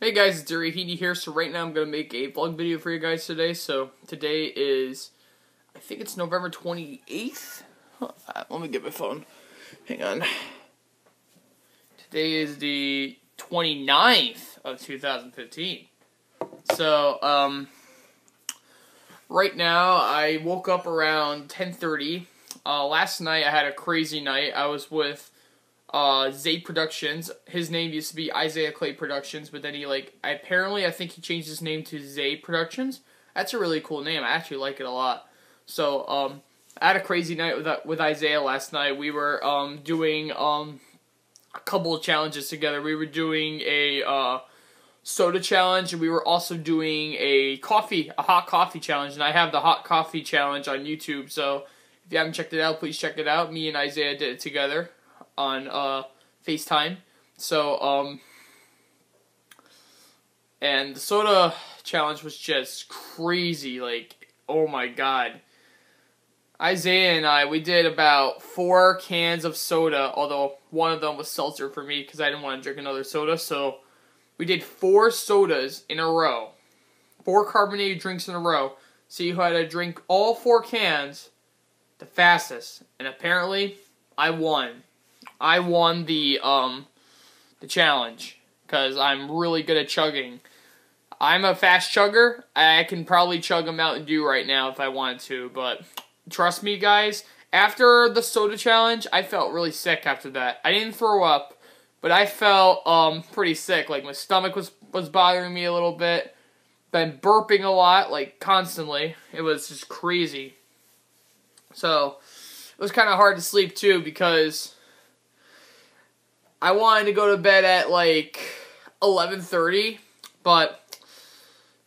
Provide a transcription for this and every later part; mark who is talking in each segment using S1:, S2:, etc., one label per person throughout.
S1: Hey guys, it's Hidi here. So right now I'm going to make a vlog video for you guys today. So today is, I think it's November 28th. Huh, uh, let me get my phone. Hang on. Today is the 29th of 2015. So, um, right now I woke up around 10.30. Uh, last night I had a crazy night. I was with uh, Zae Productions. His name used to be Isaiah Clay Productions, but then he like apparently I think he changed his name to Zae Productions. That's a really cool name. I actually like it a lot. So um, I had a crazy night with uh, with Isaiah last night. We were um, doing um, a couple of challenges together. We were doing a uh, soda challenge, and we were also doing a coffee, a hot coffee challenge. And I have the hot coffee challenge on YouTube. So if you haven't checked it out, please check it out. Me and Isaiah did it together on uh, FaceTime. So, um, and the soda challenge was just crazy. Like, oh my god. Isaiah and I, we did about four cans of soda, although one of them was seltzer for me because I didn't want to drink another soda. So we did four sodas in a row, four carbonated drinks in a row. See who had to drink all four cans the fastest. And apparently, I won. I won the um the challenge because I'm really good at chugging. I'm a fast chugger. I can probably chug a Mountain Dew right now if I wanted to, but trust me, guys. After the soda challenge, I felt really sick after that. I didn't throw up, but I felt um pretty sick. Like my stomach was was bothering me a little bit. Been burping a lot, like constantly. It was just crazy. So it was kind of hard to sleep too because I wanted to go to bed at like 11:30, but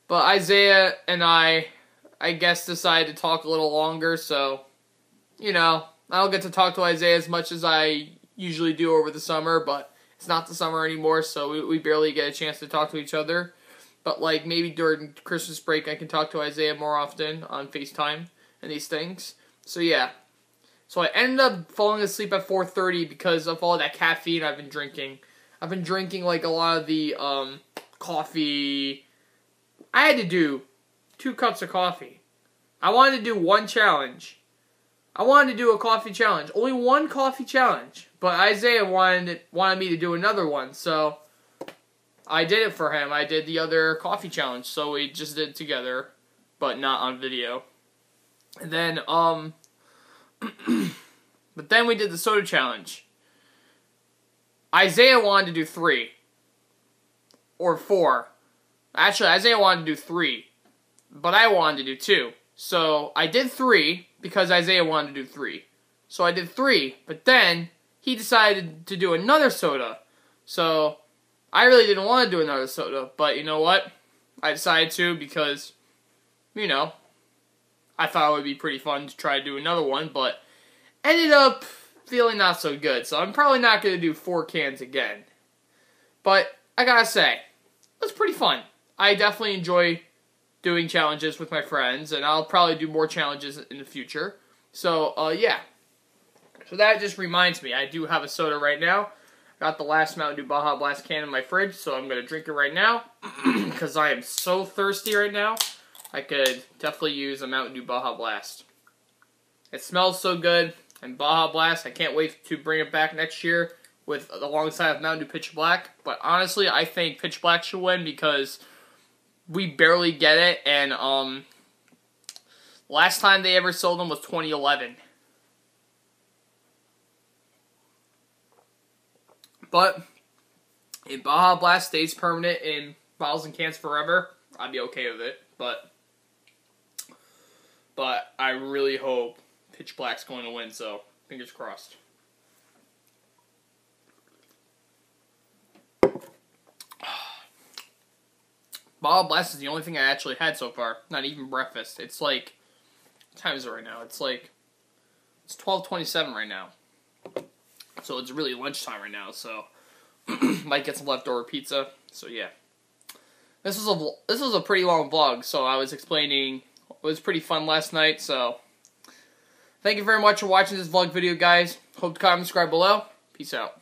S1: but Isaiah and I I guess decided to talk a little longer, so you know, I don't get to talk to Isaiah as much as I usually do over the summer, but it's not the summer anymore, so we, we barely get a chance to talk to each other. But like maybe during Christmas break I can talk to Isaiah more often on FaceTime and these things. So yeah, so I ended up falling asleep at 4:30 because of all that caffeine I've been drinking. I've been drinking like a lot of the um, coffee. I had to do two cups of coffee. I wanted to do one challenge. I wanted to do a coffee challenge. Only one coffee challenge. But Isaiah wanted wanted me to do another one, so I did it for him. I did the other coffee challenge, so we just did it together, but not on video. And then um but then we did the soda challenge. Isaiah wanted to do three. Or four. Actually, Isaiah wanted to do three. But I wanted to do two. So I did three because Isaiah wanted to do three. So I did three. But then he decided to do another soda. So I really didn't want to do another soda. But you know what? I decided to because, you know, I thought it would be pretty fun to try to do another one, but ended up feeling not so good. So I'm probably not going to do four cans again. But I gotta say, it was pretty fun. I definitely enjoy doing challenges with my friends, and I'll probably do more challenges in the future. So, uh, yeah. So that just reminds me, I do have a soda right now. Got the last Mountain Dew Baja Blast can in my fridge, so I'm going to drink it right now. Because I am so thirsty right now. I could definitely use a Mountain Dew Baja Blast. It smells so good, and Baja Blast, I can't wait to bring it back next year with alongside of Mountain Dew Pitch Black. But honestly, I think Pitch Black should win because we barely get it, and um, last time they ever sold them was 2011. But if Baja Blast stays permanent in bottles and cans forever, I'd be okay with it. But but I really hope Pitch Black's going to win, so fingers crossed. Baja Blast is the only thing I actually had so far. Not even breakfast. It's like, what time is it right now? It's like, it's 12.27 right now. So it's really lunchtime right now, so might get some leftover pizza. So yeah. This was a this was a pretty long vlog, so I was explaining was pretty fun last night, so thank you very much for watching this vlog video, guys. Hope to comment, subscribe below. Peace out.